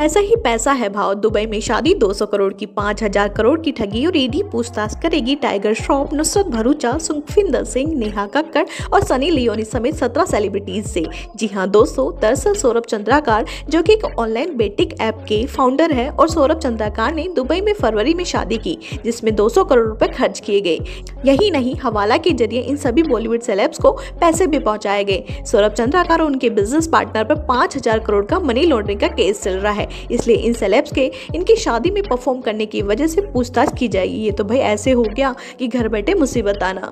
ऐसा ही पैसा है भाव। दुबई में शादी 200 करोड़ की 5000 करोड़ की ठगी और ईडी पूछताछ करेगी। टाइगर श्रॉफ, नुसरत भरूचा, सुखविंदर सिंह, नेहा कक्कड़ और सनी लियोनी समेत 17 सेलिब्रिटीज से। जी हाँ दोस्तों दरअसल सौरभ चंद्राकार, जो कि एक ऑनलाइन बेटिक ऐप के फाउंडर है और सौरभ चंद्राकार ने दुबई में फरवरी में शादी की, जिसमें दो करोड़ रुपए खर्च किए गए। यही नहीं, हवाला के ज़रिए इन सभी बॉलीवुड सेलेब्स को पैसे भी पहुँचाए गए। सौरभ चंद्राकार और उनके बिज़नेस पार्टनर पर पाँच करोड़ का मनी लॉन्ड्रिंग का केस चल रहा है। है इसलिए इन सेलेब्स के, इनकी शादी में परफॉर्म करने की वजह से पूछताछ की जाएगी। ये तो भाई ऐसे हो गया कि घर बैठे मुसीबत आना।